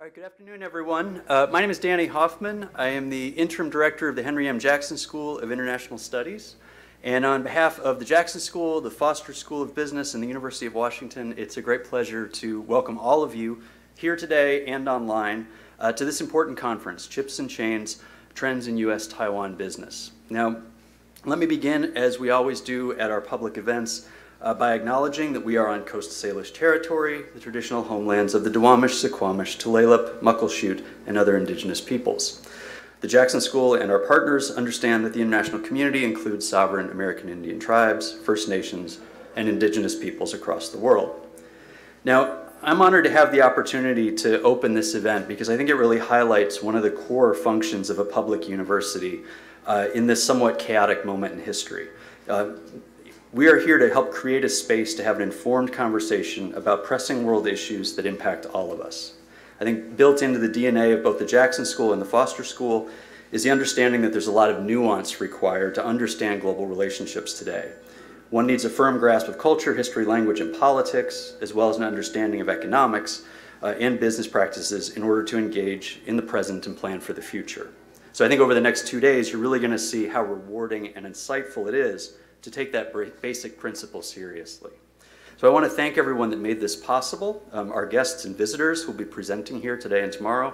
All right, good afternoon, everyone. Uh, my name is Danny Hoffman. I am the interim director of the Henry M. Jackson School of International Studies. And on behalf of the Jackson School, the Foster School of Business, and the University of Washington, it's a great pleasure to welcome all of you here today and online uh, to this important conference, Chips and Chains, Trends in U.S. Taiwan Business. Now, let me begin, as we always do at our public events, uh, by acknowledging that we are on Coast Salish territory, the traditional homelands of the Duwamish, Suquamish, Tulalip, Muckleshoot, and other indigenous peoples. The Jackson School and our partners understand that the international community includes sovereign American Indian tribes, First Nations, and indigenous peoples across the world. Now, I'm honored to have the opportunity to open this event because I think it really highlights one of the core functions of a public university uh, in this somewhat chaotic moment in history. Uh, we are here to help create a space to have an informed conversation about pressing world issues that impact all of us. I think built into the DNA of both the Jackson School and the Foster School is the understanding that there's a lot of nuance required to understand global relationships today. One needs a firm grasp of culture, history, language, and politics, as well as an understanding of economics uh, and business practices in order to engage in the present and plan for the future. So I think over the next two days, you're really going to see how rewarding and insightful it is to take that basic principle seriously. So I want to thank everyone that made this possible, um, our guests and visitors who will be presenting here today and tomorrow,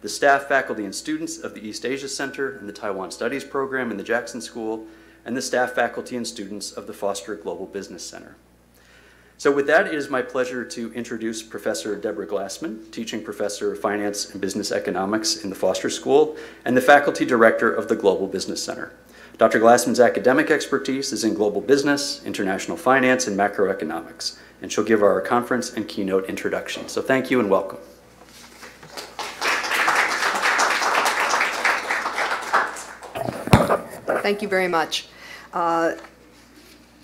the staff, faculty, and students of the East Asia Center and the Taiwan Studies Program in the Jackson School, and the staff, faculty, and students of the Foster Global Business Center. So with that, it is my pleasure to introduce Professor Debra Glassman, teaching professor of finance and business economics in the Foster School, and the faculty director of the Global Business Center. Dr. Glassman's academic expertise is in global business, international finance, and macroeconomics, and she'll give our conference and keynote introduction. So thank you and welcome. Thank you very much. Uh,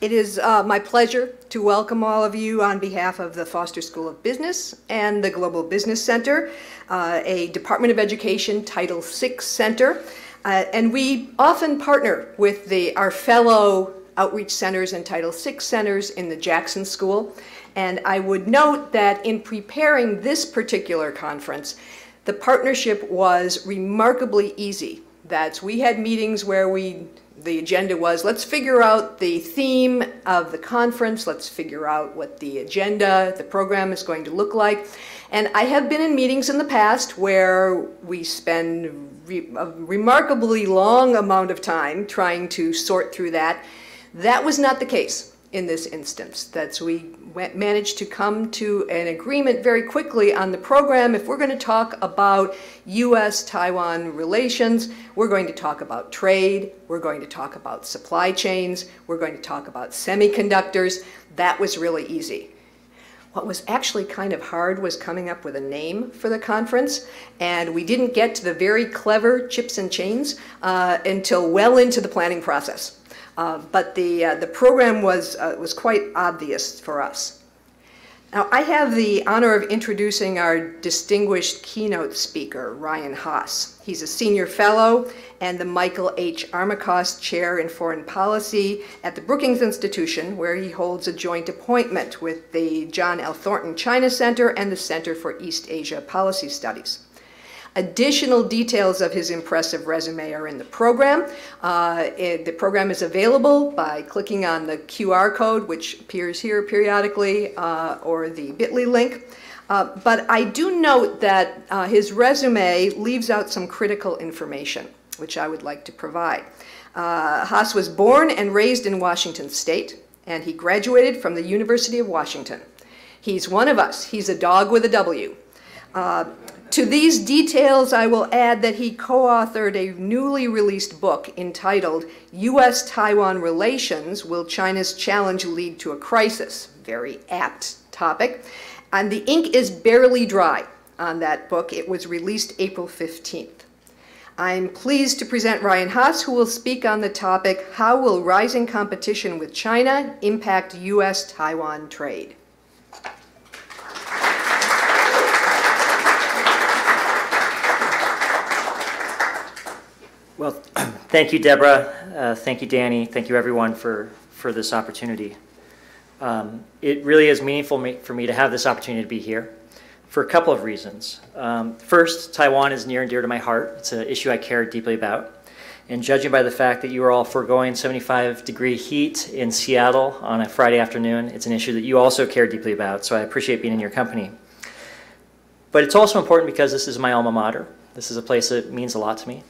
it is uh, my pleasure to welcome all of you on behalf of the Foster School of Business and the Global Business Center, uh, a Department of Education Title VI center uh, and we often partner with the, our fellow outreach centers and Title VI centers in the Jackson School. And I would note that in preparing this particular conference, the partnership was remarkably easy. That's we had meetings where we the agenda was let's figure out the theme of the conference, let's figure out what the agenda, the program is going to look like. And I have been in meetings in the past where we spend a remarkably long amount of time trying to sort through that. That was not the case in this instance. That's we went, managed to come to an agreement very quickly on the program. If we're going to talk about U.S.-Taiwan relations, we're going to talk about trade, we're going to talk about supply chains, we're going to talk about semiconductors. That was really easy. What was actually kind of hard was coming up with a name for the conference, and we didn't get to the very clever chips and chains uh, until well into the planning process. Uh, but the, uh, the program was, uh, was quite obvious for us. Now, I have the honor of introducing our distinguished keynote speaker, Ryan Hass. He's a senior fellow and the Michael H. Armacost Chair in Foreign Policy at the Brookings Institution, where he holds a joint appointment with the John L. Thornton China Center and the Center for East Asia Policy Studies. Additional details of his impressive resume are in the program. Uh, it, the program is available by clicking on the QR code, which appears here periodically, uh, or the bit.ly link. Uh, but I do note that uh, his resume leaves out some critical information, which I would like to provide. Uh, Hass was born and raised in Washington State, and he graduated from the University of Washington. He's one of us. He's a dog with a W. Uh, to these details, I will add that he co-authored a newly released book entitled U.S.-Taiwan Relations, Will China's Challenge Lead to a Crisis? Very apt topic. And the ink is barely dry on that book. It was released April 15th. I'm pleased to present Ryan Hass, who will speak on the topic, How Will Rising Competition with China Impact U.S.-Taiwan Trade? Well, thank you, Debra. Uh, thank you, Danny. Thank you, everyone, for, for this opportunity. Um, it really is meaningful me, for me to have this opportunity to be here. for a couple of reasons. Um, first, Taiwan is near and dear to my heart. It's an issue I care deeply about. And judging by the fact that you are all foregoing 75 degree heat in Seattle on a Friday afternoon, it's an issue that you also care deeply about. So I appreciate being in your company. But it's also important because this is my alma mater. This is a place that means a lot to me.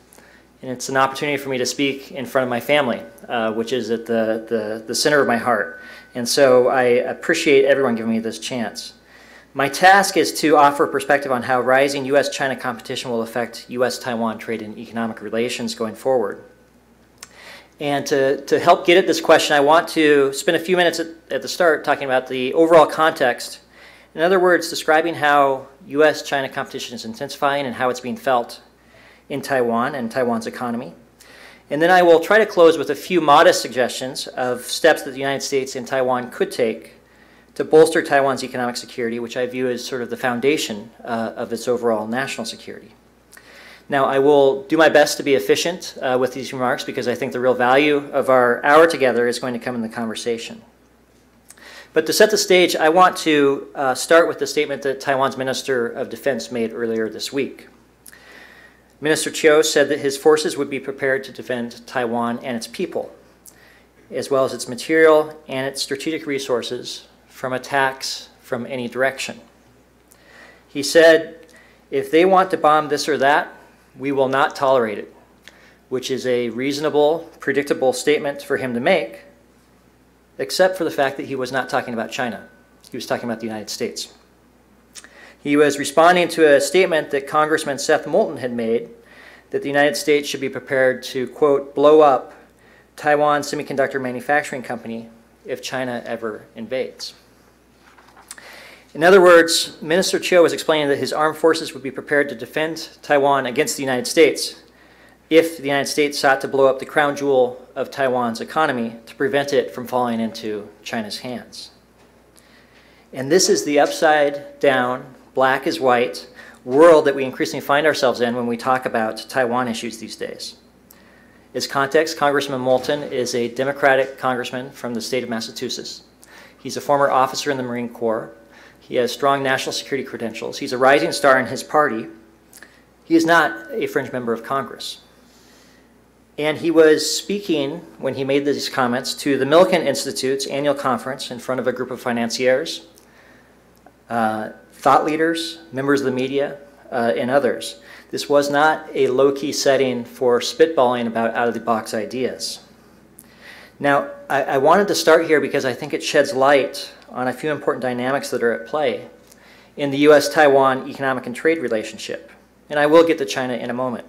And it's an opportunity for me to speak in front of my family, uh, which is at the, the, the center of my heart. And so I appreciate everyone giving me this chance. My task is to offer a perspective on how rising U.S. China competition will affect U.S. Taiwan trade and economic relations going forward. And to, to help get at this question, I want to spend a few minutes at, at the start talking about the overall context. In other words, describing how U.S. China competition is intensifying and how it's being felt in Taiwan and Taiwan's economy. And then I will try to close with a few modest suggestions of steps that the United States and Taiwan could take to bolster Taiwan's economic security, which I view as sort of the foundation uh, of its overall national security. Now, I will do my best to be efficient uh, with these remarks because I think the real value of our hour together is going to come in the conversation. But to set the stage, I want to uh, start with the statement that Taiwan's Minister of Defense made earlier this week. Minister Chiu said that his forces would be prepared to defend Taiwan and its people, as well as its material and its strategic resources from attacks from any direction. He said, if they want to bomb this or that, we will not tolerate it, which is a reasonable, predictable statement for him to make, except for the fact that he was not talking about China. He was talking about the United States. He was responding to a statement that Congressman Seth Moulton had made that the United States should be prepared to, quote, blow up Taiwan Semiconductor Manufacturing Company if China ever invades. In other words, Minister Chiu was explaining that his armed forces would be prepared to defend Taiwan against the United States if the United States sought to blow up the crown jewel of Taiwan's economy to prevent it from falling into China's hands. And this is the upside down, black is white world that we increasingly find ourselves in when we talk about Taiwan issues these days. As context, Congressman Moulton is a Democratic congressman from the state of Massachusetts. He's a former officer in the Marine Corps. He has strong national security credentials. He's a rising star in his party. He is not a fringe member of Congress. And he was speaking, when he made these comments, to the Milken Institute's annual conference in front of a group of financiers, uh, thought leaders, members of the media, uh, and others. This was not a low key setting for spitballing about out of the box ideas. Now, I, I, wanted to start here because I think it sheds light on a few important dynamics that are at play in the US Taiwan economic and trade relationship. And I will get to China in a moment.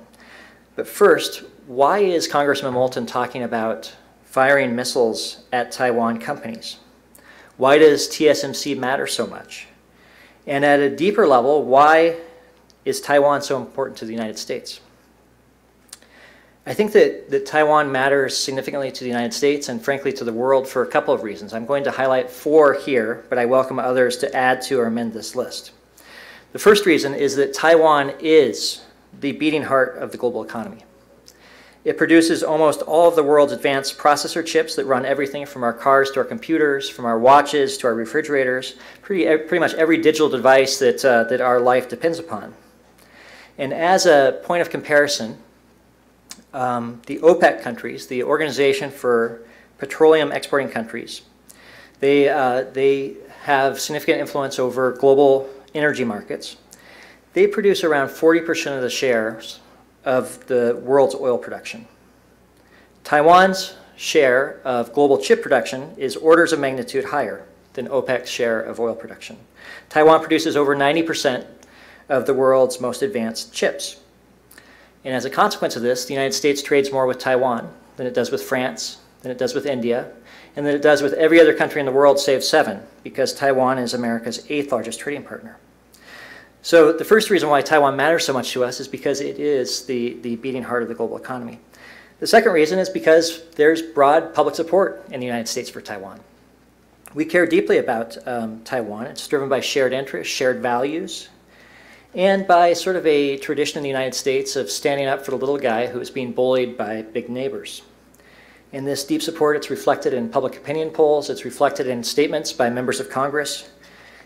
But first, why is Congressman Moulton talking about firing missiles at Taiwan companies? Why does TSMC matter so much? And at a deeper level, why is Taiwan so important to the United States? I think that, that Taiwan matters significantly to the United States and frankly to the world for a couple of reasons. I'm going to highlight four here, but I welcome others to add to or amend this list. The first reason is that Taiwan is the beating heart of the global economy. It produces almost all of the world's advanced processor chips that run everything from our cars to our computers, from our watches to our refrigerators, pretty, pretty much every digital device that, uh, that our life depends upon. And as a point of comparison, um, the OPEC countries, the Organization for Petroleum Exporting Countries, they, uh, they have significant influence over global energy markets. They produce around 40% of the shares of the world's oil production. Taiwan's share of global chip production is orders of magnitude higher than OPEC's share of oil production. Taiwan produces over 90% of the world's most advanced chips. And as a consequence of this, the United States trades more with Taiwan than it does with France, than it does with India, and than it does with every other country in the world save seven, because Taiwan is America's eighth largest trading partner. So the first reason why Taiwan matters so much to us is because it is the, the beating heart of the global economy. The second reason is because there's broad public support in the United States for Taiwan. We care deeply about um, Taiwan. It's driven by shared interests, shared values, and by sort of a tradition in the United States of standing up for the little guy who is being bullied by big neighbors. In this deep support, it's reflected in public opinion polls, it's reflected in statements by members of Congress,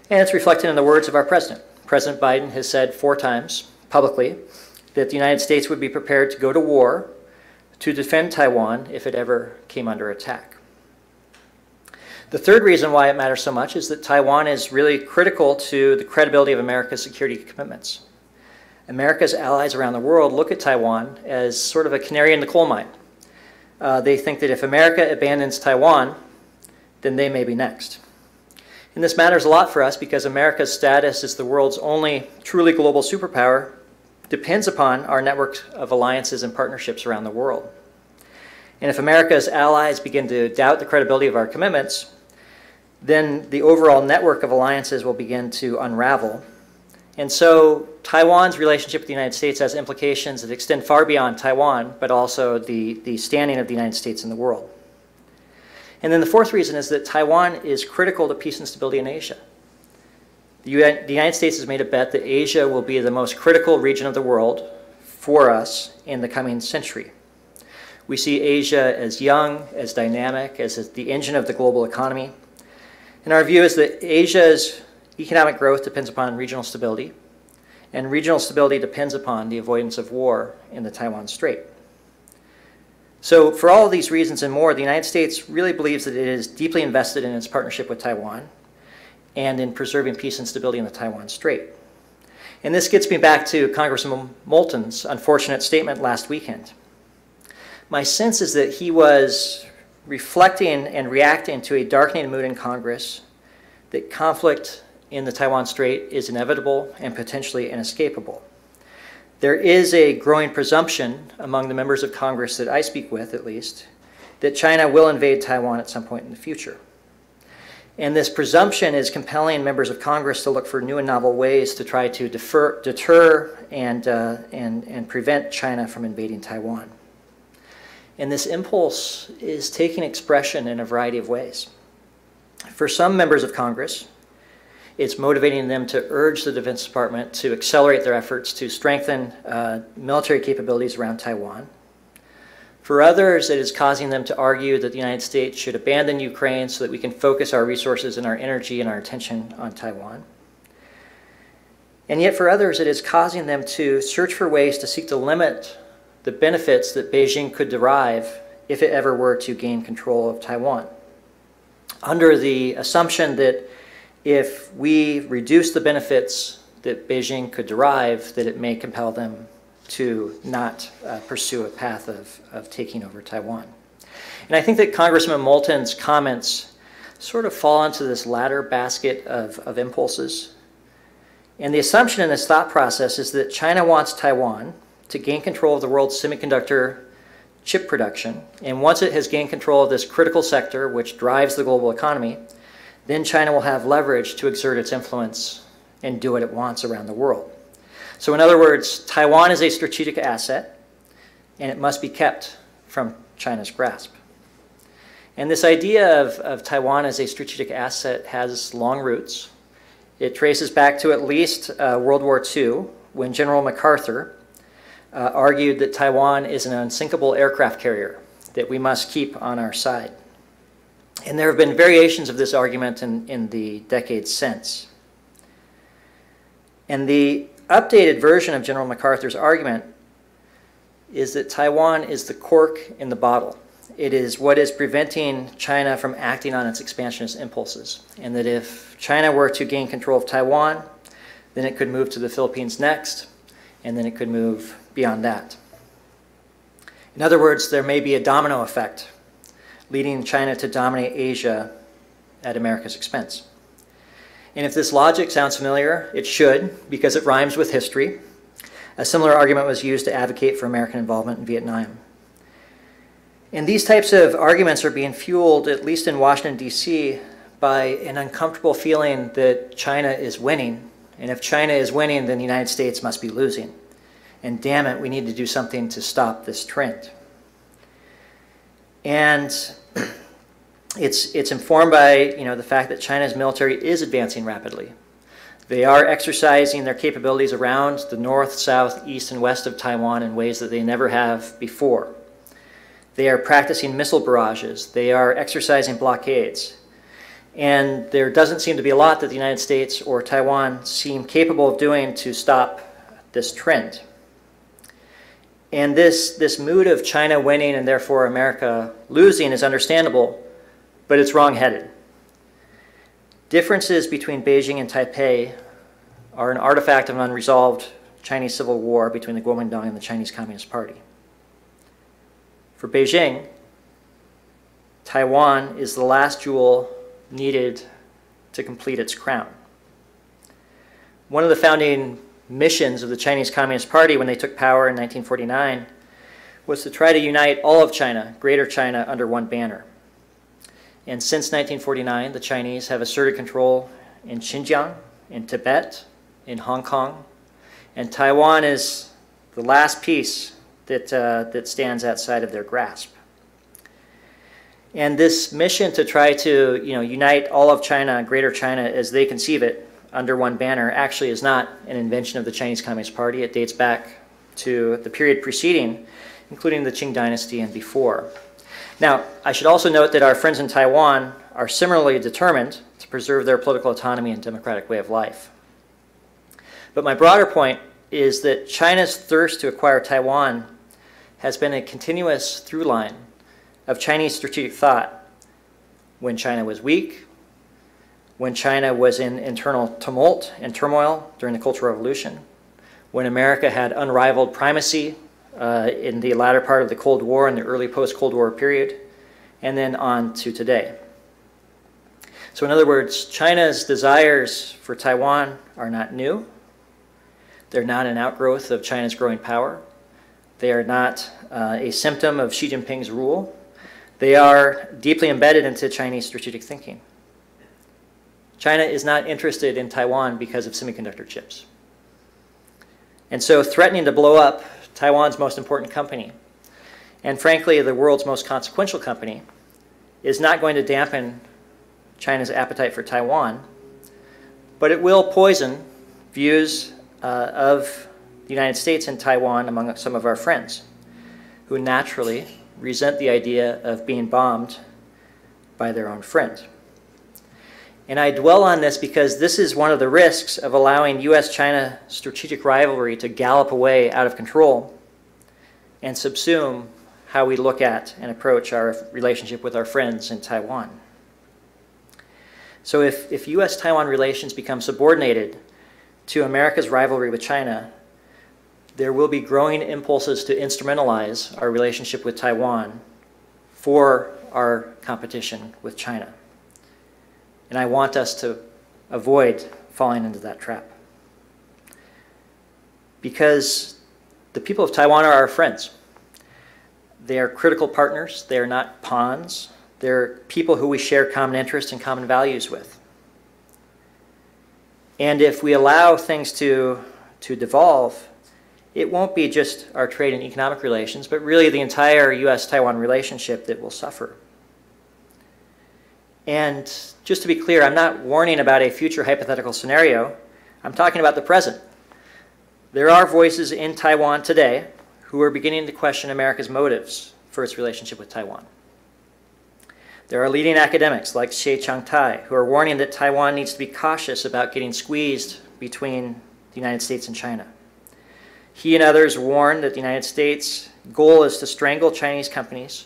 and it's reflected in the words of our president President Biden has said four times publicly that the United States would be prepared to go to war to defend Taiwan if it ever came under attack. The third reason why it matters so much is that Taiwan is really critical to the credibility of America's security commitments. America's allies around the world look at Taiwan as sort of a canary in the coal mine. Uh, they think that if America abandons Taiwan, then they may be next. And this matters a lot for us because America's status as the world's only truly global superpower depends upon our network of alliances and partnerships around the world. And if America's allies begin to doubt the credibility of our commitments, then the overall network of alliances will begin to unravel. And so Taiwan's relationship with the United States has implications that extend far beyond Taiwan, but also the, the standing of the United States in the world. And then the fourth reason is that Taiwan is critical to peace and stability in Asia. The United States has made a bet that Asia will be the most critical region of the world for us in the coming century. We see Asia as young, as dynamic, as the engine of the global economy. And our view is that Asia's economic growth depends upon regional stability, and regional stability depends upon the avoidance of war in the Taiwan Strait. So, for all of these reasons and more, the United States really believes that it is deeply invested in its partnership with Taiwan and in preserving peace and stability in the Taiwan Strait. And this gets me back to Congressman Moulton's unfortunate statement last weekend. My sense is that he was reflecting and reacting to a darkening mood in Congress that conflict in the Taiwan Strait is inevitable and potentially inescapable. There is a growing presumption among the members of Congress that I speak with, at least, that China will invade Taiwan at some point in the future. And this presumption is compelling members of Congress to look for new and novel ways to try to defer, deter and, uh, and, and prevent China from invading Taiwan. And this impulse is taking expression in a variety of ways. For some members of Congress, it's motivating them to urge the Defense Department to accelerate their efforts to strengthen uh, military capabilities around Taiwan. For others, it is causing them to argue that the United States should abandon Ukraine so that we can focus our resources and our energy and our attention on Taiwan. And yet, for others, it is causing them to search for ways to seek to limit the benefits that Beijing could derive if it ever were to gain control of Taiwan. Under the assumption that if we reduce the benefits that Beijing could derive, that it may compel them to not uh, pursue a path of, of taking over Taiwan. And I think that Congressman Moulton's comments sort of fall into this latter basket of, of impulses. And the assumption in this thought process is that China wants Taiwan to gain control of the world's semiconductor chip production. And once it has gained control of this critical sector, which drives the global economy, then China will have leverage to exert its influence and do what it wants around the world. So, in other words, Taiwan is a strategic asset, and it must be kept from China's grasp. And this idea of, of Taiwan as a strategic asset has long roots. It traces back to at least uh, World War II, when General MacArthur uh, argued that Taiwan is an unsinkable aircraft carrier that we must keep on our side. And there have been variations of this argument in, in the decades since. And the updated version of General MacArthur's argument is that Taiwan is the cork in the bottle. It is what is preventing China from acting on its expansionist impulses. And that if China were to gain control of Taiwan, then it could move to the Philippines next, and then it could move beyond that. In other words, there may be a domino effect leading China to dominate Asia at America's expense. And if this logic sounds familiar, it should, because it rhymes with history. A similar argument was used to advocate for American involvement in Vietnam. And these types of arguments are being fueled, at least in Washington, D.C., by an uncomfortable feeling that China is winning. And if China is winning, then the United States must be losing. And damn it, we need to do something to stop this trend. And it's, it's informed by you know, the fact that China's military is advancing rapidly. They are exercising their capabilities around the north, south, east, and west of Taiwan in ways that they never have before. They are practicing missile barrages. They are exercising blockades. And there doesn't seem to be a lot that the United States or Taiwan seem capable of doing to stop this trend. And this, this mood of China winning and therefore America losing is understandable, but it's wrong-headed. Differences between Beijing and Taipei are an artifact of an unresolved Chinese civil war between the Kuomintang and the Chinese Communist Party. For Beijing, Taiwan is the last jewel needed to complete its crown. One of the founding missions of the Chinese Communist Party when they took power in 1949 was to try to unite all of China, Greater China, under one banner. And since 1949, the Chinese have asserted control in Xinjiang, in Tibet, in Hong Kong, and Taiwan is the last piece that, uh, that stands outside of their grasp. And this mission to try to you know, unite all of China, Greater China, as they conceive it, under one banner, actually is not an invention of the Chinese Communist Party. It dates back to the period preceding, including the Qing Dynasty and before. Now, I should also note that our friends in Taiwan are similarly determined to preserve their political autonomy and democratic way of life. But my broader point is that China's thirst to acquire Taiwan has been a continuous through line of Chinese strategic thought when China was weak, when China was in internal tumult and turmoil during the Cultural Revolution, when America had unrivaled primacy uh, in the latter part of the Cold War and the early post Cold War period, and then on to today. So, in other words, China's desires for Taiwan are not new. They're not an outgrowth of China's growing power. They are not uh, a symptom of Xi Jinping's rule. They are deeply embedded into Chinese strategic thinking. China is not interested in Taiwan because of semiconductor chips. And so threatening to blow up Taiwan's most important company, and frankly, the world's most consequential company, is not going to dampen China's appetite for Taiwan, but it will poison views uh, of the United States and Taiwan among some of our friends, who naturally resent the idea of being bombed by their own friend. And I dwell on this because this is one of the risks of allowing US China strategic rivalry to gallop away out of control and subsume how we look at and approach our relationship with our friends in Taiwan. So, if, if US Taiwan relations become subordinated to America's rivalry with China, there will be growing impulses to instrumentalize our relationship with Taiwan for our competition with China. And I want us to avoid falling into that trap. Because the people of Taiwan are our friends. They are critical partners, they are not pawns. They're people who we share common interests and common values with. And if we allow things to, to devolve, it won't be just our trade and economic relations, but really the entire US Taiwan relationship that will suffer. And just to be clear, I'm not warning about a future hypothetical scenario. I'm talking about the present. There are voices in Taiwan today who are beginning to question America's motives for its relationship with Taiwan. There are leading academics like Hsieh Cheong-tai who are warning that Taiwan needs to be cautious about getting squeezed between the United States and China. He and others warn that the United States' goal is to strangle Chinese companies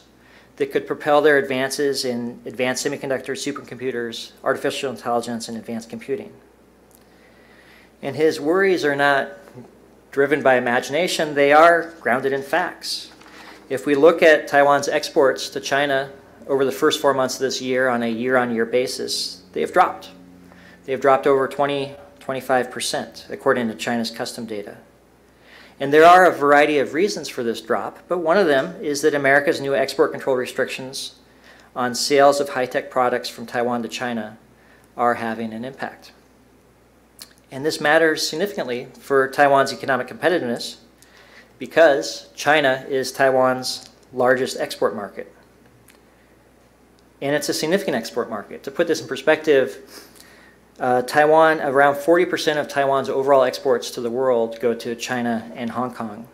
that could propel their advances in advanced semiconductors, supercomputers, artificial intelligence, and advanced computing. And his worries are not driven by imagination, they are grounded in facts. If we look at Taiwan's exports to China over the first four months of this year on a year on year basis, they have dropped. They have dropped over 20, 25%, according to China's custom data. And there are a variety of reasons for this drop, but one of them is that America's new export control restrictions on sales of high tech products from Taiwan to China are having an impact. And this matters significantly for Taiwan's economic competitiveness because China is Taiwan's largest export market. And it's a significant export market. To put this in perspective, uh, Taiwan, around 40% of Taiwan's overall exports to the world go to China and Hong Kong.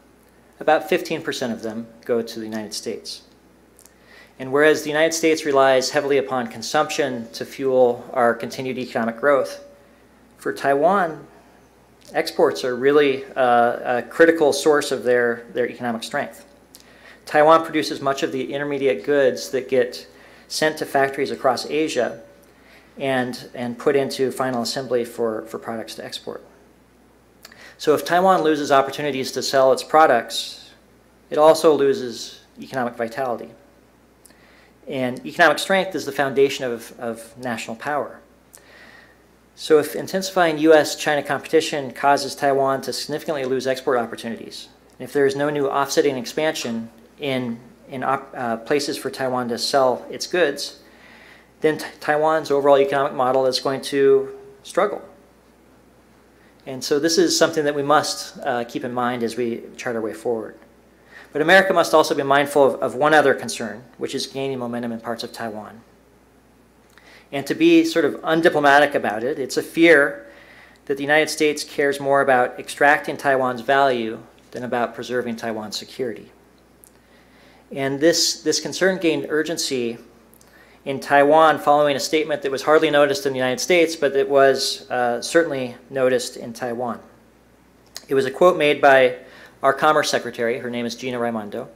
About 15% of them go to the United States. And whereas the United States relies heavily upon consumption to fuel our continued economic growth, for Taiwan, exports are really uh, a critical source of their, their economic strength. Taiwan produces much of the intermediate goods that get sent to factories across Asia and, and put into final assembly for, for products to export. So if Taiwan loses opportunities to sell its products, it also loses economic vitality. And economic strength is the foundation of, of national power. So if intensifying U.S.-China competition causes Taiwan to significantly lose export opportunities, and if there is no new offsetting expansion in, in uh, places for Taiwan to sell its goods, then Taiwan's overall economic model is going to struggle. And so this is something that we must uh, keep in mind as we chart our way forward. But America must also be mindful of, of one other concern, which is gaining momentum in parts of Taiwan. And to be sort of undiplomatic about it, it's a fear that the United States cares more about extracting Taiwan's value than about preserving Taiwan's security. And this, this concern gained urgency in Taiwan following a statement that was hardly noticed in the United States, but it was uh, certainly noticed in Taiwan. It was a quote made by our Commerce Secretary. Her name is Gina Raimondo.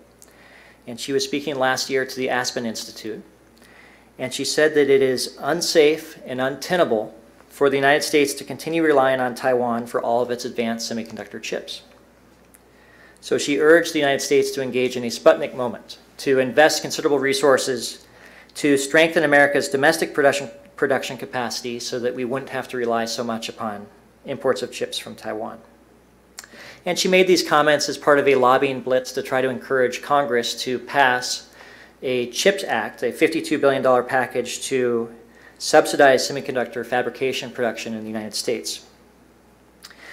And she was speaking last year to the Aspen Institute and she said that it is unsafe and untenable for the United States to continue relying on Taiwan for all of its advanced semiconductor chips. So she urged the United States to engage in a Sputnik moment, to invest considerable resources to strengthen America's domestic production, production capacity so that we wouldn't have to rely so much upon imports of chips from Taiwan. And she made these comments as part of a lobbying blitz to try to encourage Congress to pass a CHIPS Act, a $52 billion package to subsidize semiconductor fabrication production in the United States.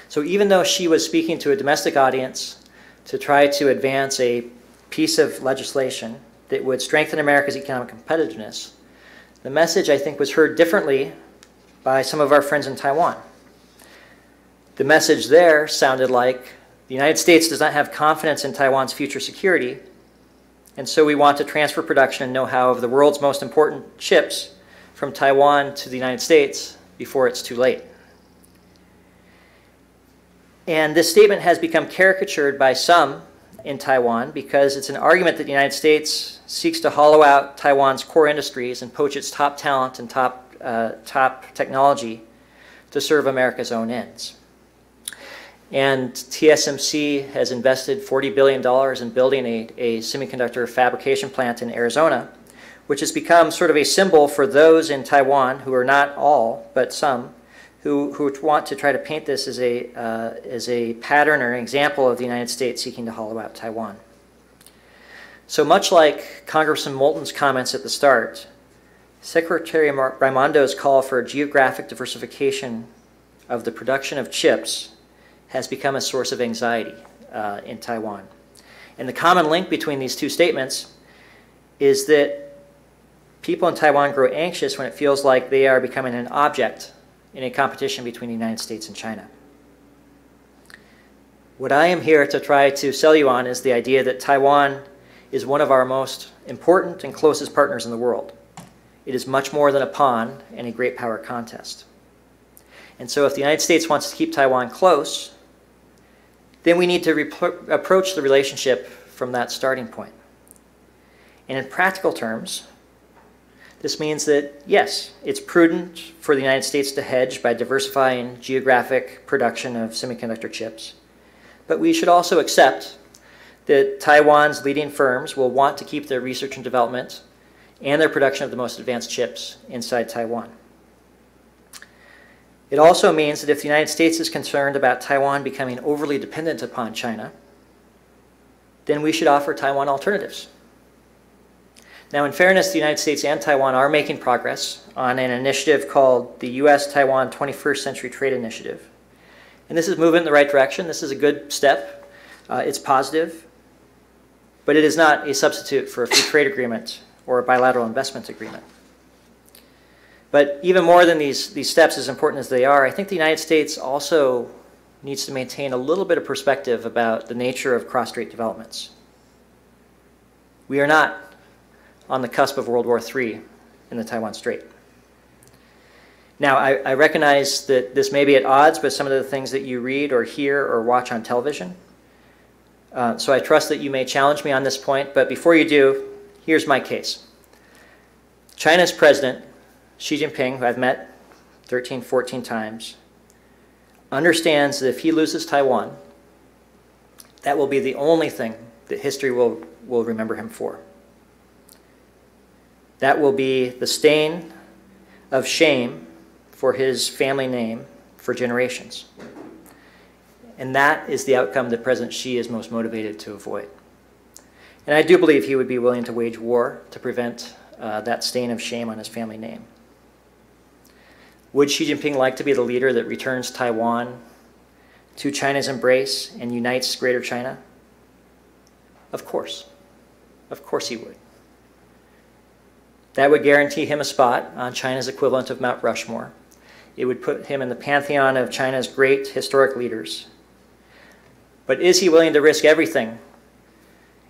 So even though she was speaking to a domestic audience to try to advance a piece of legislation that would strengthen America's economic competitiveness, the message, I think, was heard differently by some of our friends in Taiwan. The message there sounded like the United States does not have confidence in Taiwan's future security, and so we want to transfer production and know-how of the world's most important chips from Taiwan to the United States before it's too late. And this statement has become caricatured by some in Taiwan because it's an argument that the United States seeks to hollow out Taiwan's core industries and poach its top talent and top, uh, top technology to serve America's own ends. And TSMC has invested $40 billion in building a, a semiconductor fabrication plant in Arizona, which has become sort of a symbol for those in Taiwan who are not all, but some, who, who want to try to paint this as a, uh, as a pattern or an example of the United States seeking to hollow out Taiwan. So much like Congressman Moulton's comments at the start, Secretary Raimondo's call for geographic diversification of the production of chips has become a source of anxiety uh, in Taiwan. And the common link between these two statements is that people in Taiwan grow anxious when it feels like they are becoming an object in a competition between the United States and China. What I am here to try to sell you on is the idea that Taiwan is one of our most important and closest partners in the world. It is much more than a pawn in a great power contest. And so if the United States wants to keep Taiwan close, then we need to approach the relationship from that starting point. And in practical terms, this means that, yes, it's prudent for the United States to hedge by diversifying geographic production of semiconductor chips. But we should also accept that Taiwan's leading firms will want to keep their research and development and their production of the most advanced chips inside Taiwan. It also means that if the United States is concerned about Taiwan becoming overly dependent upon China, then we should offer Taiwan alternatives. Now, in fairness, the United States and Taiwan are making progress on an initiative called the U.S. Taiwan 21st Century Trade Initiative. And this is moving in the right direction. This is a good step. Uh, it's positive. But it is not a substitute for a free trade agreement or a bilateral investment agreement. But even more than these, these steps, as important as they are, I think the United States also needs to maintain a little bit of perspective about the nature of cross-strait developments. We are not on the cusp of World War III in the Taiwan Strait. Now, I, I, recognize that this may be at odds with some of the things that you read or hear or watch on television. Uh, so I trust that you may challenge me on this point, but before you do, here's my case. China's president, Xi Jinping, who I've met 13, 14 times, understands that if he loses Taiwan, that will be the only thing that history will, will remember him for. That will be the stain of shame for his family name for generations. And that is the outcome that President Xi is most motivated to avoid. And I do believe he would be willing to wage war to prevent uh, that stain of shame on his family name. Would Xi Jinping like to be the leader that returns Taiwan to China's embrace and unites Greater China? Of course. Of course he would. That would guarantee him a spot on China's equivalent of Mount Rushmore. It would put him in the pantheon of China's great historic leaders. But is he willing to risk everything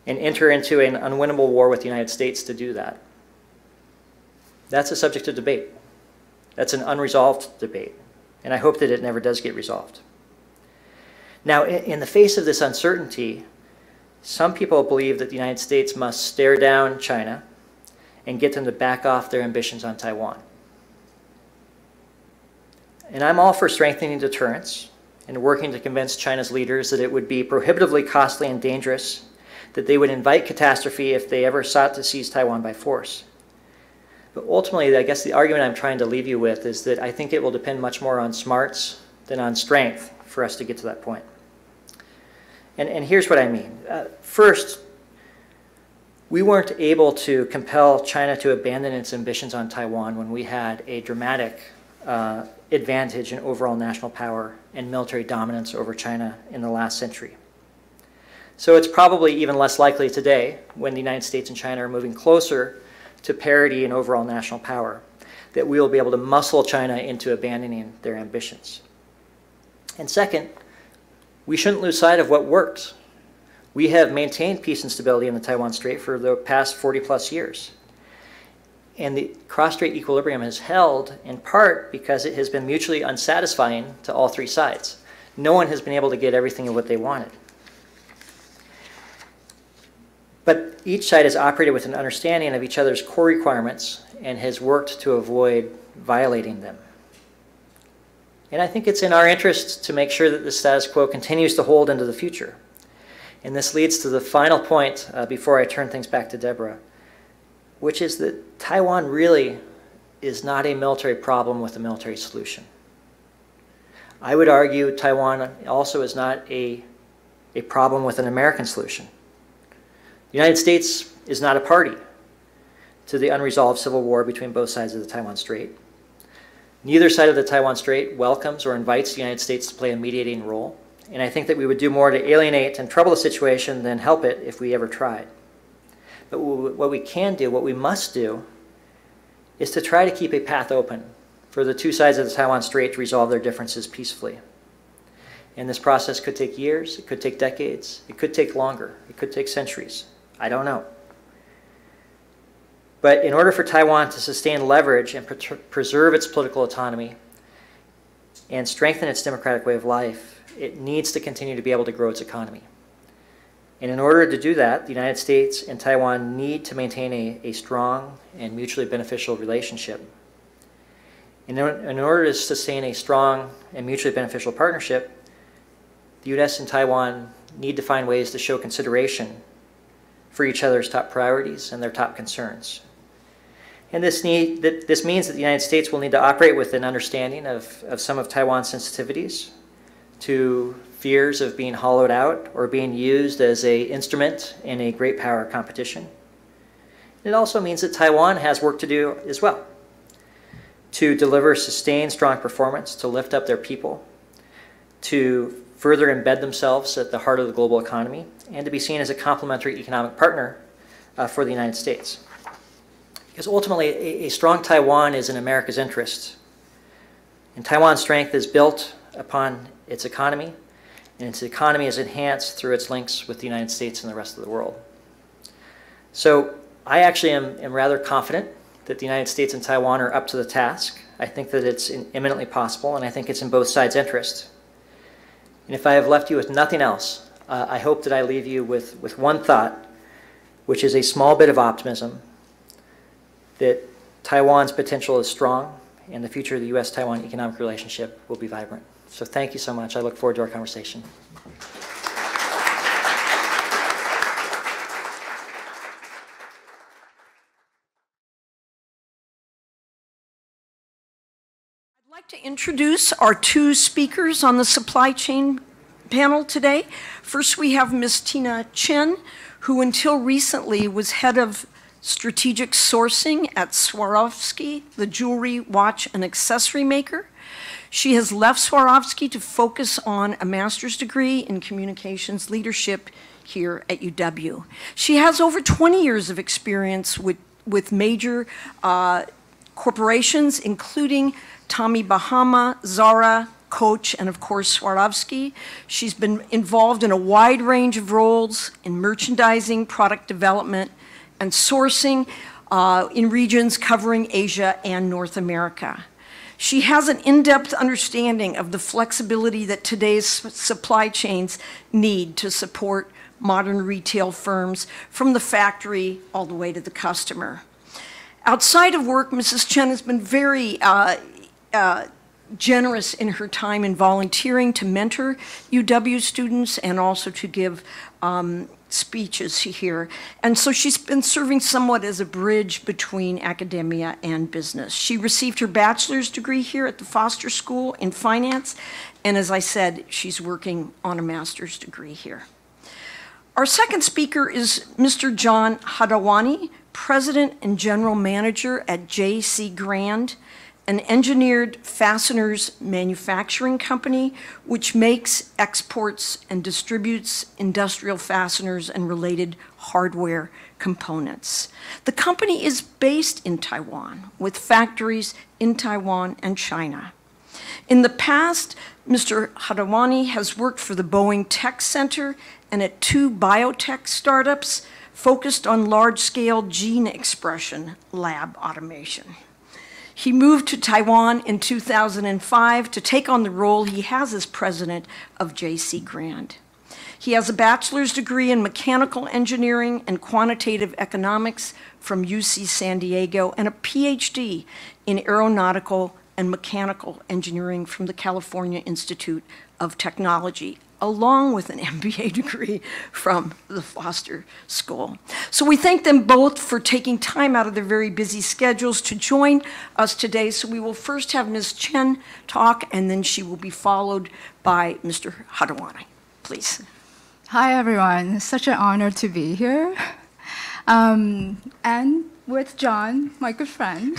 and enter into an unwinnable war with the United States to do that? That's a subject of debate. That's an unresolved debate. And I hope that it never does get resolved. Now, in the face of this uncertainty, some people believe that the United States must stare down China and get them to back off their ambitions on Taiwan. And I'm all for strengthening deterrence and working to convince China's leaders that it would be prohibitively costly and dangerous, that they would invite catastrophe if they ever sought to seize Taiwan by force. But ultimately, I guess the argument I'm trying to leave you with is that I think it will depend much more on smarts than on strength for us to get to that point. And, and here's what I mean. Uh, first, we weren't able to compel China to abandon its ambitions on Taiwan when we had a dramatic uh, advantage in overall national power and military dominance over China in the last century. So it's probably even less likely today, when the United States and China are moving closer to parity in overall national power, that we will be able to muscle China into abandoning their ambitions. And second, we shouldn't lose sight of what works. We have maintained peace and stability in the Taiwan Strait for the past 40 plus years. And the cross-strait equilibrium has held in part because it has been mutually unsatisfying to all three sides. No one has been able to get everything of what they wanted. But each side has operated with an understanding of each other's core requirements and has worked to avoid violating them. And I think it's in our interest to make sure that the status quo continues to hold into the future. And this leads to the final point uh, before I turn things back to Debra, which is that Taiwan really is not a military problem with a military solution. I would argue Taiwan also is not a, a problem with an American solution. The United States is not a party to the unresolved civil war between both sides of the Taiwan Strait. Neither side of the Taiwan Strait welcomes or invites the United States to play a mediating role, and I think that we would do more to alienate and trouble the situation than help it if we ever tried. But what we can do, what we must do, is to try to keep a path open for the two sides of the Taiwan Strait to resolve their differences peacefully. And this process could take years, it could take decades, it could take longer, it could take centuries. I don't know. But in order for Taiwan to sustain leverage and pre preserve its political autonomy and strengthen its democratic way of life, it needs to continue to be able to grow its economy. And in order to do that, the United States and Taiwan need to maintain a, a strong and mutually beneficial relationship. In, in order to sustain a strong and mutually beneficial partnership, the U.S. and Taiwan need to find ways to show consideration for each other's top priorities and their top concerns. And this, need, this means that the United States will need to operate with an understanding of, of some of Taiwan's sensitivities to fears of being hollowed out or being used as an instrument in a great power competition. It also means that Taiwan has work to do as well to deliver sustained strong performance, to lift up their people, to further embed themselves at the heart of the global economy, and to be seen as a complementary economic partner uh, for the United States. Because ultimately, a, a strong Taiwan is in America's interest. And Taiwan's strength is built upon its economy, and its economy is enhanced through its links with the United States and the rest of the world. So I actually am, am rather confident that the United States and Taiwan are up to the task. I think that it's imminently possible, and I think it's in both sides' interest. And if I have left you with nothing else, uh, I hope that I leave you with, with one thought, which is a small bit of optimism that Taiwan's potential is strong and the future of the U.S. Taiwan economic relationship will be vibrant. So thank you so much. I look forward to our conversation. I'd like to introduce our two speakers on the supply chain panel today. First, we have Ms. Tina Chen, who until recently was head of strategic sourcing at Swarovski, the jewelry, watch, and accessory maker. She has left Swarovski to focus on a master's degree in communications leadership here at UW. She has over 20 years of experience with, with major uh, corporations, including Tommy Bahama, Zara, Coach, and of course Swarovski. She's been involved in a wide range of roles in merchandising, product development, and sourcing uh, in regions covering Asia and North America. She has an in-depth understanding of the flexibility that today's supply chains need to support modern retail firms from the factory all the way to the customer. Outside of work, Mrs. Chen has been very uh, uh, generous in her time in volunteering to mentor UW students and also to give um, speeches here. And so she's been serving somewhat as a bridge between academia and business. She received her bachelor's degree here at the Foster School in finance. And as I said, she's working on a master's degree here. Our second speaker is Mr. John Hodowany, President and General Manager at J.C. Grand an engineered fasteners manufacturing company which makes, exports, and distributes industrial fasteners and related hardware components. The company is based in Taiwan with factories in Taiwan and China. In the past, Mr. Hodowany has worked for the Boeing Tech Center and at two biotech startups focused on large-scale gene expression lab automation. He moved to Taiwan in 2005 to take on the role he has as president of JC Grand. He has a bachelor's degree in mechanical engineering and quantitative economics from UC San Diego and a PhD in aeronautical and mechanical engineering from the California Institute of Technology along with an MBA degree from the Foster School. So we thank them both for taking time out of their very busy schedules to join us today. So we will first have Ms. Chen talk, and then she will be followed by Mr. Hodowany. Please. Hi, everyone. It's such an honor to be here. Um, and with John, my good friend.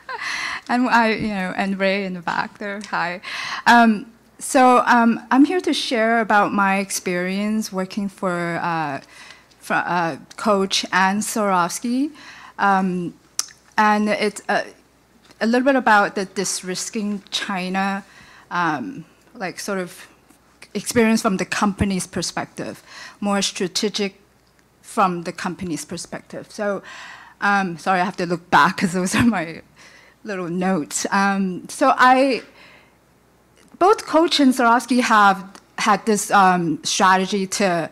and I, you know, and Ray in the back there. Hi. Um, so um, I'm here to share about my experience working for, uh, for uh, Coach Anne Swarovski. Um, and it's uh, a little bit about the de-risking China, um, like sort of experience from the company's perspective, more strategic from the company's perspective. So, um, sorry, I have to look back because those are my little notes. Um, so I both Coach and Swarovski have had this um, strategy to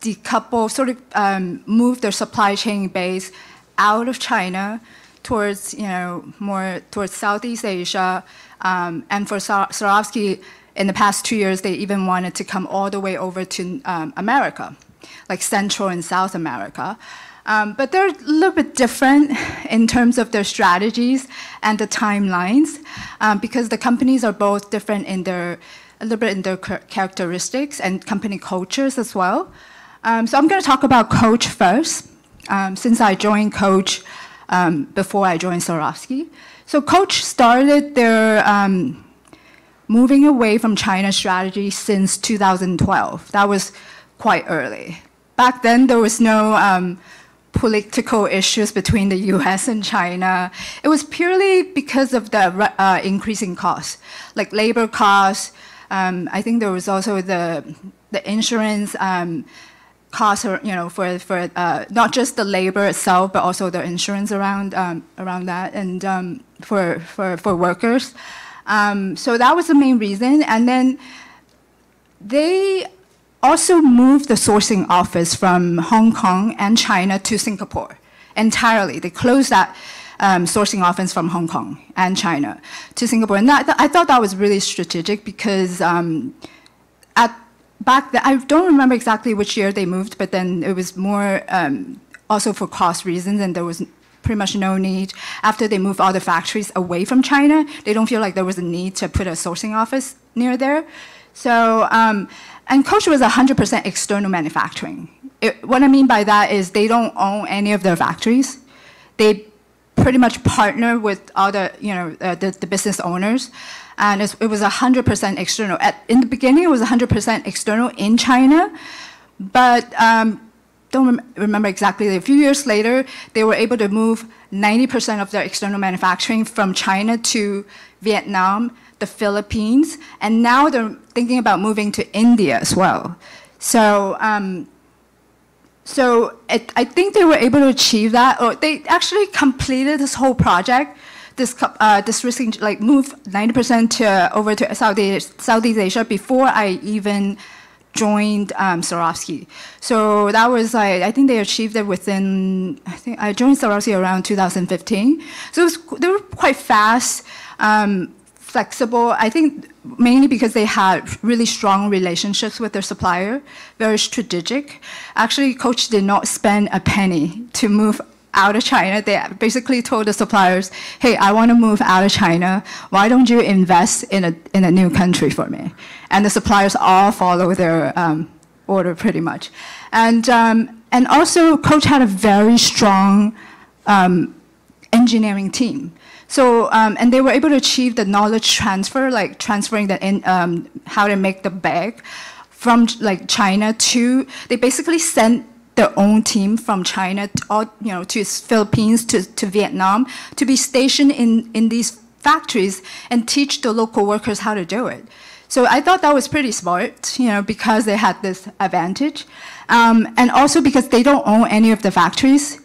decouple, sort of um, move their supply chain base out of China towards, you know, more towards Southeast Asia. Um, and for Swarovski, in the past two years, they even wanted to come all the way over to um, America, like Central and South America. Um, but they're a little bit different in terms of their strategies and the timelines um, because the companies are both different in their a little bit in their characteristics and company cultures as well. Um, so I'm going to talk about Coach first, um, since I joined Coach um, before I joined Swarovski. So Coach started their um, moving away from China strategy since 2012. That was quite early. Back then, there was no political issues between the US and China. It was purely because of the uh, increasing costs, like labor costs. Um, I think there was also the, the insurance um, costs, you know, for, for uh, not just the labor itself, but also the insurance around, um, around that and um, for, for, for workers. Um, so that was the main reason. And then they also moved the sourcing office from Hong Kong and China to Singapore entirely. They closed that um, sourcing office from Hong Kong and China to Singapore. And that, I thought that was really strategic because um, at back then, I don't remember exactly which year they moved, but then it was more um, also for cost reasons, and there was pretty much no need. After they moved all the factories away from China, they don't feel like there was a need to put a sourcing office near there. So, um, and Coach was 100% external manufacturing. It, what I mean by that is they don't own any of their factories. They pretty much partner with the, you know, uh, the, the business owners and it was 100% external. At, in the beginning, it was 100% external in China, but um, don't rem remember exactly. A few years later, they were able to move 90% of their external manufacturing from China to Vietnam, the Philippines, and now they're thinking about moving to India as well. So, um, so it, I think they were able to achieve that, or they actually completed this whole project this uh, this risking like move 90% to over to Saudi Southeast Asia before I even joined um. So that was like I think they achieved it within I think I joined Swarovski around 2015. So was, they were quite fast, um, flexible. I think mainly because they had really strong relationships with their supplier, very strategic. Actually, Coach did not spend a penny to move out of China, they basically told the suppliers, hey, I want to move out of China. Why don't you invest in a, in a new country for me? And the suppliers all follow their um, order pretty much. And, um, and also, Coach had a very strong um, engineering team. So, um, and they were able to achieve the knowledge transfer, like transferring the in, um, how to make the bag from like China to, they basically sent their own team from China, to, you know, to Philippines, to, to Vietnam, to be stationed in, in these factories and teach the local workers how to do it. So I thought that was pretty smart, you know, because they had this advantage. Um, and also because they don't own any of the factories,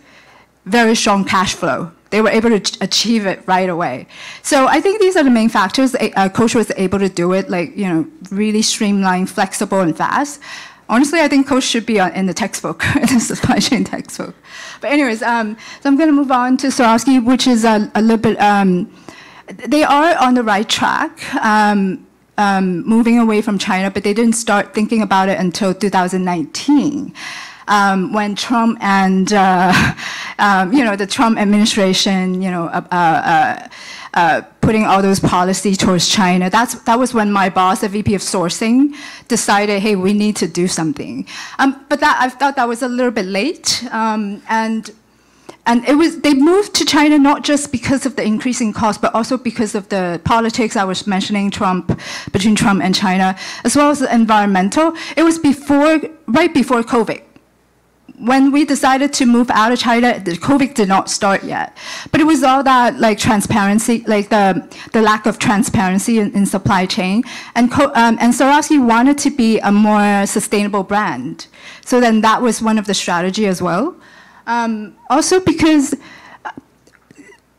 very strong cash flow. They were able to achieve it right away. So I think these are the main factors. Uh, was able to do it, like, you know, really streamlined, flexible, and fast honestly, I think coach should be in the textbook, in the supply chain textbook. But anyways, um, so I'm going to move on to Swarovski, which is a, a little bit, um, they are on the right track. Um, um, moving away from China, but they didn't start thinking about it until 2019. Um, when Trump and uh, um, you know the Trump administration, you know, uh, uh, uh uh, putting all those policies towards China. That's, that was when my boss, the VP of sourcing, decided, hey, we need to do something. Um, but that, I thought that was a little bit late. Um, and and it was they moved to China not just because of the increasing cost, but also because of the politics I was mentioning, Trump between Trump and China, as well as the environmental. It was before, right before COVID when we decided to move out of China, the COVID did not start yet. But it was all that like transparency, like the, the lack of transparency in, in supply chain. And, um, and Swarovski wanted to be a more sustainable brand. So then that was one of the strategy as well. Um, also because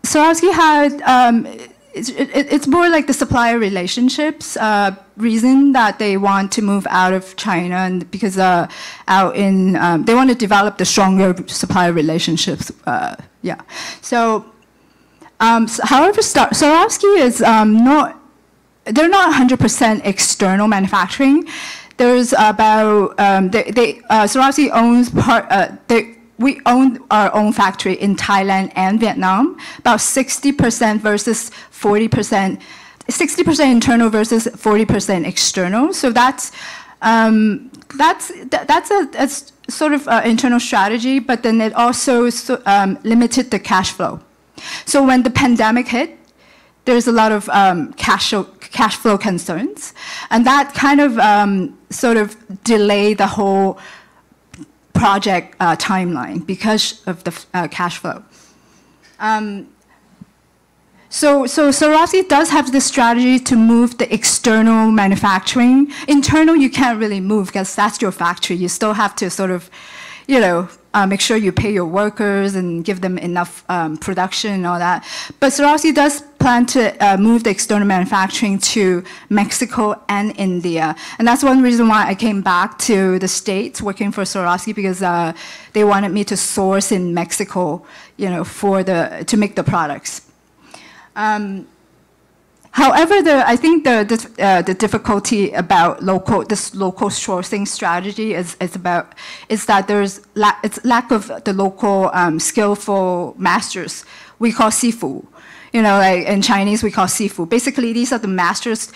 Swarovski had, um, it's, it, it's more like the supplier relationships uh, reason that they want to move out of China and because uh, out in um, they want to develop the stronger supplier relationships. Uh, yeah. So, um, so however, Star- is um, not they're not 100% external manufacturing. There's about um, they, they uh, owns part. Uh, they, we own our own factory in Thailand and Vietnam, about 60% versus 40%, 60% internal versus 40% external. So that's, um, that's, that's a, sort of uh, internal strategy, but then it also um, limited the cash flow. So when the pandemic hit, there's a lot of um, cash, cash flow concerns, and that kind of sort of delayed the whole project uh, timeline because of the uh, cash flow. Um, So, so Swarovski does have this strategy to move the external manufacturing. Internal, you can't really move because that's your factory. You still have to sort of, you know, uh, make sure you pay your workers and give them enough um, production and all that. But Swarovski does plan to uh, move the external manufacturing to Mexico and India. And that's one reason why I came back to the States working for Swarovski because uh, they wanted me to source in Mexico, you know, for the, to make the products. Um, however, the, I think the, the, uh, the difficulty about local, this local sourcing strategy is, is about, is that there's la it's lack of the local um, skillful masters we call sifu. You know, like in Chinese we call sifu. Basically, these are the masters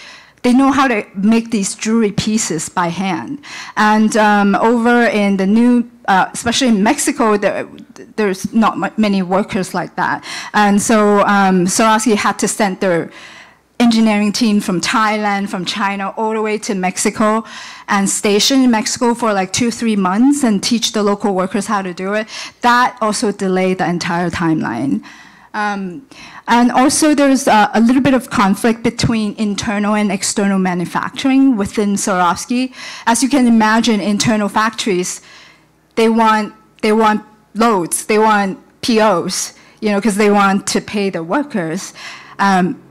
they know how to make these jewelry pieces by hand. And um, over in the new, uh, especially in Mexico, there, there's not many workers like that. And so um, Swarovski had to send their engineering team from Thailand, from China, all the way to Mexico and station in Mexico for like two, three months and teach the local workers how to do it. That also delayed the entire timeline. Um, and also there's a, a, little bit of conflict between internal and external manufacturing within Swarovski. As you can imagine, internal factories, they want, they want loads, they want POs, you know, because they want to pay the workers. Um,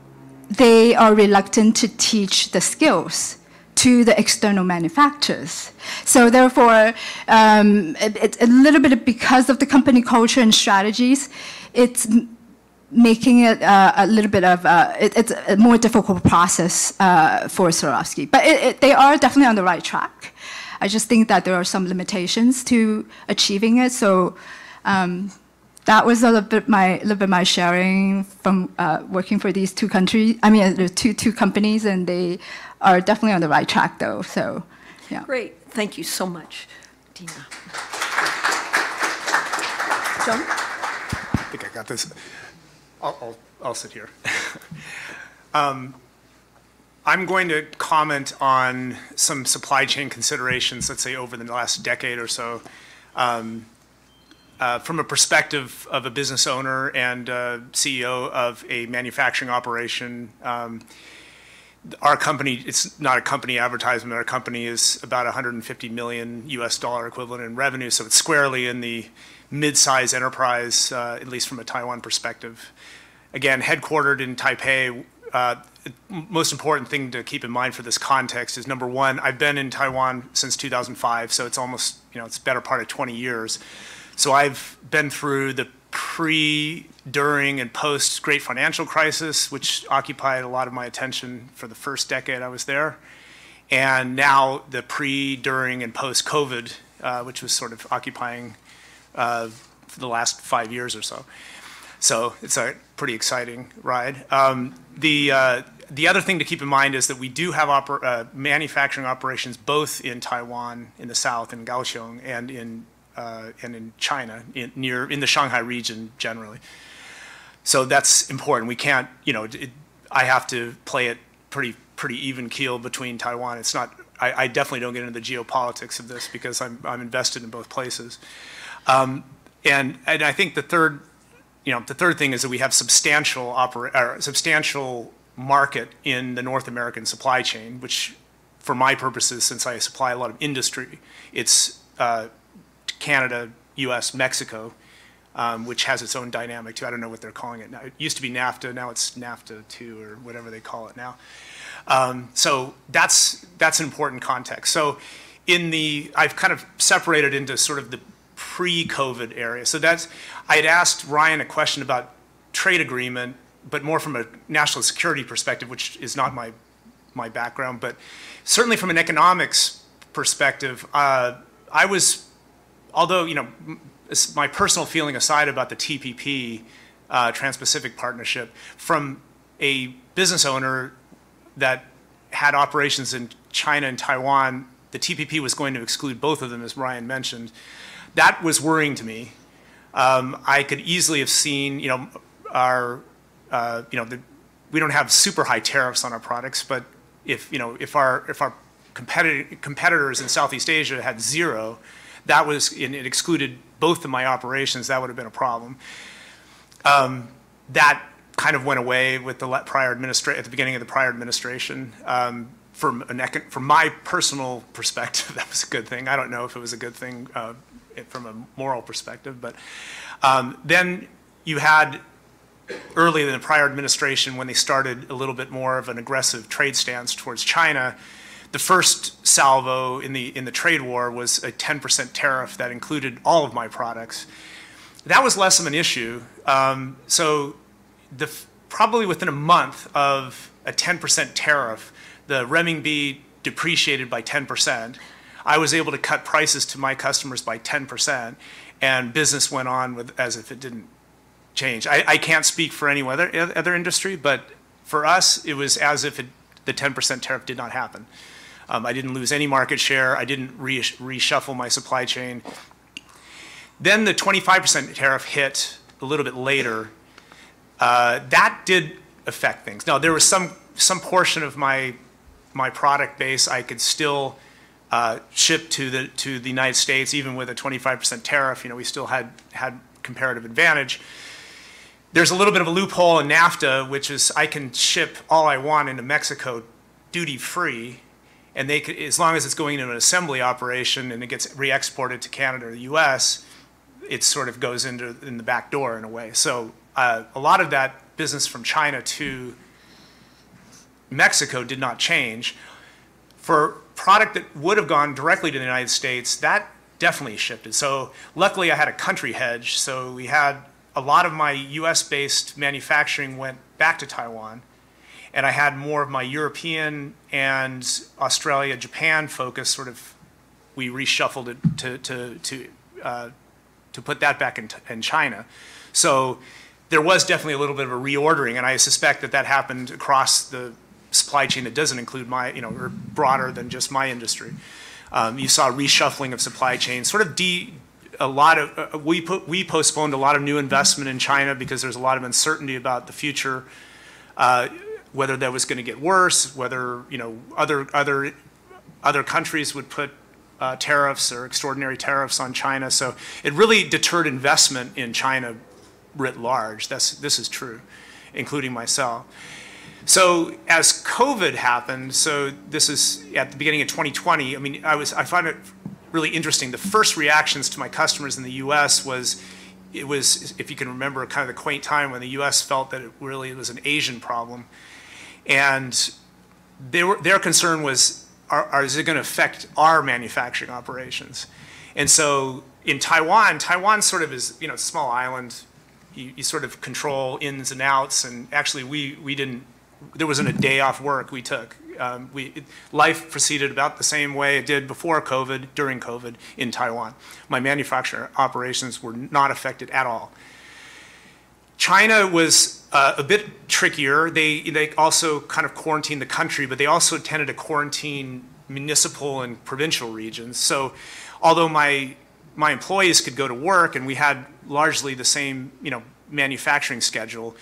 they are reluctant to teach the skills to the external manufacturers. So therefore, um, it, it, a little bit because of the company culture and strategies, it's making it uh, a little bit of uh, it, it's a more difficult process uh, for Swarovski. But it, they are definitely on the right track. I just think that there are some limitations to achieving it. So um, that was a little bit my little bit my sharing from uh, working for these two countries. I mean, the two two companies, and they are definitely on the right track, though. So, yeah. Great. Thank you so much, Tina. John. I think I got this. I'll, I'll, I'll sit here. um, I'm going to comment on some supply chain considerations, let's say over the last decade or so, um, uh, from a perspective of a business owner and uh, CEO of a manufacturing operation. Um, our company, it's not a company advertisement, our company is about 150 million US dollar equivalent in revenue, so it's squarely in the mid-size enterprise, uh, at least from a Taiwan perspective. Again, headquartered in Taipei, uh, most important thing to keep in mind for this context is number one, I've been in Taiwan since 2005, so it's almost, you know, it's better part of 20 years. So I've been through the pre, during, and post Great Financial Crisis, which occupied a lot of my attention for the first decade I was there. And now the pre, during, and post COVID, uh, which was sort of occupying uh, the last five years or so. So it's a pretty exciting ride. Um, the, uh, the other thing to keep in mind is that we do have uh, manufacturing operations both in Taiwan in the south, in Kaohsiung, and in, uh, and in China, in, near, in the Shanghai region generally. So that's important. We can't, you know, I have to play it pretty, pretty even keel between Taiwan. It's not, I, I, definitely don't get into the geopolitics of this because I'm, I'm invested in both places. Um, and, and I think the third you know, the third thing is that we have substantial opera, substantial market in the North American supply chain, which, for my purposes, since I supply a lot of industry, it's uh, Canada, U.S., Mexico, um, which has its own dynamic too. I don't know what they're calling it now. It used to be NAFTA, now it's NAFTA two or whatever they call it now. Um, so that's that's an important context. So in the I've kind of separated into sort of the pre-COVID area. So that's, I had asked Ryan a question about trade agreement, but more from a national security perspective, which is not my, my background, but certainly from an economics perspective, uh, I was, although, you know, my personal feeling aside about the TPP, uh, Trans-Pacific Partnership, from a business owner that had operations in China and Taiwan, the TPP was going to exclude both of them, as Ryan mentioned that was worrying to me. Um, I could easily have seen, you know, our, uh, you know, the, we don't have super high tariffs on our products, but if, you know, if our, if our competitor, competitors in Southeast Asia had zero, that was, it excluded both of my operations, that would have been a problem. Um, that kind of went away with the prior administration at the beginning of the prior administration. Um, From an, from my personal perspective, that was a good thing. I don't know if it was a good thing uh, from a moral perspective, but um, then you had early in the prior administration, when they started a little bit more of an aggressive trade stance towards China, the first salvo in the, in the trade war was a 10% tariff that included all of my products. That was less of an issue. Um, so the, probably within a month of a 10% tariff, the renminbi depreciated by 10%. I was able to cut prices to my customers by 10%, and business went on with, as if it didn't change. I, I can't speak for any other, other industry, but for us, it was as if it, the 10% tariff did not happen. Um, I didn't lose any market share. I didn't re- reshuffle my supply chain. Then the 25% tariff hit a little bit later. Uh, that did affect things. Now, there was some, some portion of my, my product base I could still uh, ship to the, to the United States, even with a 25% tariff. You know, we still had, had comparative advantage. There's a little bit of a loophole in NAFTA, which is I can ship all I want into Mexico duty-free, and they could, as long as it's going into an assembly operation and it gets re-exported to Canada or the U.S., it sort of goes into in the back door in a way. So uh, a lot of that business from China to Mexico did not change. For product that would have gone directly to the United States, that definitely shifted. So luckily, I had a country hedge. So we had a lot of my U.S.-based manufacturing went back to Taiwan, and I had more of my European and Australia, Japan focus. Sort of, we reshuffled it to to to uh, to put that back in, in China. So there was definitely a little bit of a reordering, and I suspect that that happened across the supply chain that doesn't include my, you know, or broader than just my industry. Um, you saw reshuffling of supply chains, sort of de, a lot of, uh, we put, we postponed a lot of new investment in China because there's a lot of uncertainty about the future, uh, whether that was going to get worse, whether, you know, other, other, other countries would put uh, tariffs or extraordinary tariffs on China. So it really deterred investment in China writ large. That's, this is true, including myself. So as COVID happened, so this is at the beginning of 2020. I mean, I was I find it really interesting. The first reactions to my customers in the U.S. was it was, if you can remember, kind of the quaint time when the U.S. felt that it really was an Asian problem, and were, their concern was, are, are, is it going to affect our manufacturing operations? And so in Taiwan, Taiwan sort of is, you know, a small island. You, you sort of control ins and outs, and actually we we didn't there wasn't a day off work we took. Um, we, life proceeded about the same way it did before COVID, during COVID in Taiwan. My manufacturing operations were not affected at all. China was uh, a bit trickier. They, they also kind of quarantined the country, but they also tended to quarantine municipal and provincial regions. So although my, my employees could go to work and we had largely the same you know, manufacturing schedule,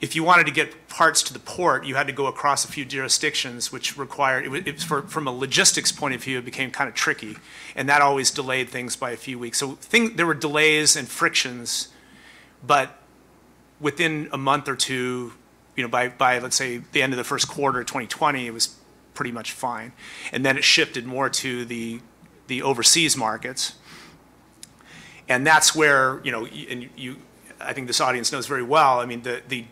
if you wanted to get parts to the port, you had to go across a few jurisdictions, which required, it it for, from a logistics point of view, it became kind of tricky. And that always delayed things by a few weeks. So thing, there were delays and frictions, but within a month or two, you know, by, by let's say the end of the first quarter of 2020, it was pretty much fine. And then it shifted more to the, the overseas markets. And that's where, you know, and you, I think this audience knows very well, I mean, the, the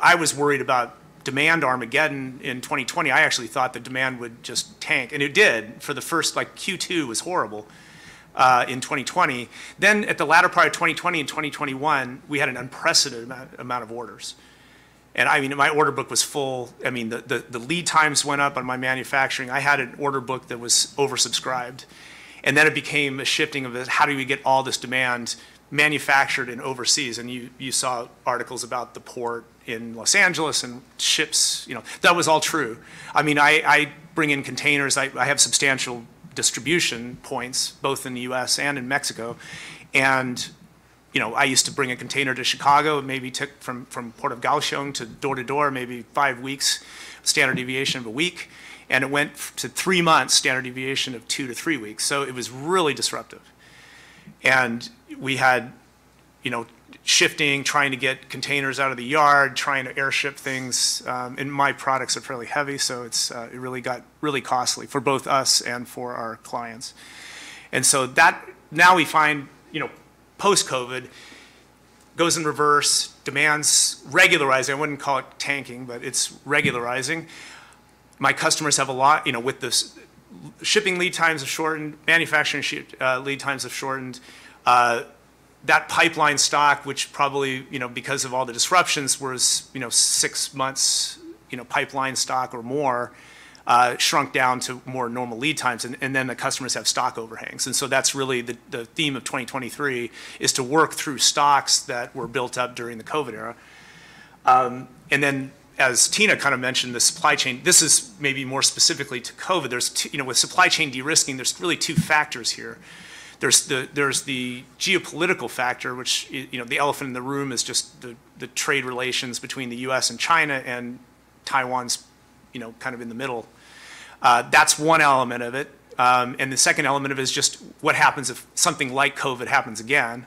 I was worried about demand Armageddon in 2020. I actually thought the demand would just tank, and it did for the first, like Q2 was horrible uh, in 2020. Then at the latter part of 2020 and 2021, we had an unprecedented amount, amount of orders. And I mean, my order book was full. I mean, the, the, the lead times went up on my manufacturing. I had an order book that was oversubscribed. And then it became a shifting of how do we get all this demand manufactured and overseas. And you, you saw articles about the port in Los Angeles and ships, you know, that was all true. I mean, I, I bring in containers, I, I have substantial distribution points, both in the US and in Mexico. And, you know, I used to bring a container to Chicago, it maybe took from, from Port of Kaohsiung to door to door, maybe five weeks, standard deviation of a week. And it went to three months, standard deviation of two to three weeks. So it was really disruptive. And we had, you know, shifting, trying to get containers out of the yard, trying to airship things. Um, and my products are fairly heavy, so it's, uh, it really got really costly for both us and for our clients. And so that, now we find, you know, post-COVID, goes in reverse, demand's regularizing. I wouldn't call it tanking, but it's regularizing. My customers have a lot, you know, with this, shipping lead times have shortened, manufacturing uh, lead times have shortened. Uh, That pipeline stock, which probably, you know, because of all the disruptions, was, you know, six months, you know, pipeline stock or more, uh, shrunk down to more normal lead times, and, and then the customers have stock overhangs. And so that's really the, the theme of 2023, is to work through stocks that were built up during the COVID era. Um, And then, as Tina kind of mentioned, the supply chain, this is maybe more specifically to COVID, there's, two- you know, with supply chain de-risking, there's really two factors here. There's the, there's the geopolitical factor, which, you know, the elephant in the room is just the, the trade relations between the US and China, and Taiwan's, you know, kind of in the middle. Uh, That's one element of it. Um, And the second element of it is just what happens if something like COVID happens again?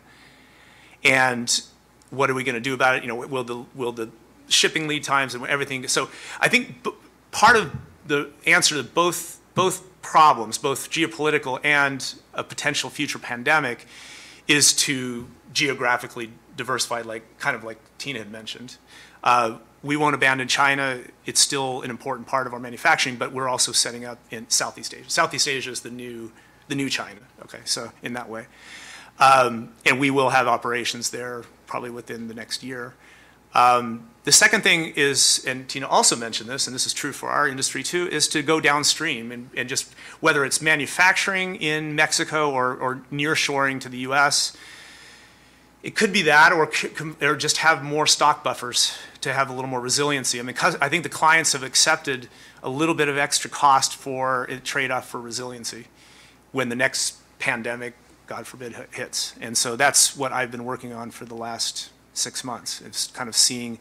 And what are we going to do about it? You know, will the, will the shipping lead times and everything, so I think part of the answer to both, both problems, both geopolitical and a potential future pandemic, is to geographically diversify, like, kind of like Tina had mentioned. Uh, We won't abandon China. It's still an important part of our manufacturing, but we're also setting up in Southeast Asia. Southeast Asia is the new, the new China, okay, so in that way. Um, And we will have operations there probably within the next year. Um, The second thing is, and Tina also mentioned this, and this is true for our industry too, is to go downstream and, and just, whether it's manufacturing in Mexico or, or nearshoring to the US, it could be that, or, or just have more stock buffers to have a little more resiliency. I mean, I think the clients have accepted a little bit of extra cost for a trade-off for resiliency when the next pandemic, God forbid, hits. And so that's what I've been working on for the last six months. It's kind of seeing,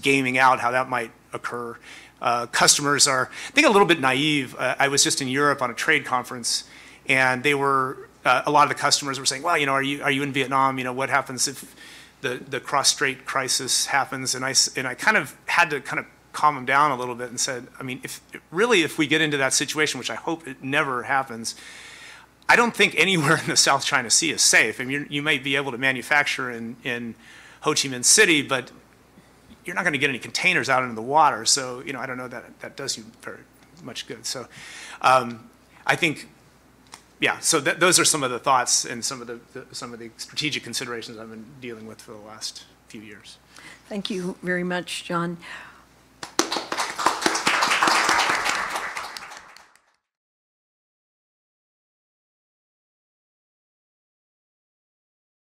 gaming out how that might occur. Uh, Customers are, I think, a little bit naive. Uh, I was just in Europe on a trade conference, and they were, uh, a lot of the customers were saying, well, you know, are you, are you in Vietnam? You know, what happens if the, the cross-strait crisis happens? And I, and I kind of had to kind of calm them down a little bit and said, I mean, if, really, if we get into that situation, which I hope it never happens, I don't think anywhere in the South China Sea is safe. I mean, you you may be able to manufacture in, in Ho Chi Minh City, but you're not going to get any containers out into the water. So, you know, I don't know that that does you very much good. So, um, I think, yeah. So th- those are some of the thoughts and some of the, the some of the strategic considerations I've been dealing with for the last few years. Thank you very much, John.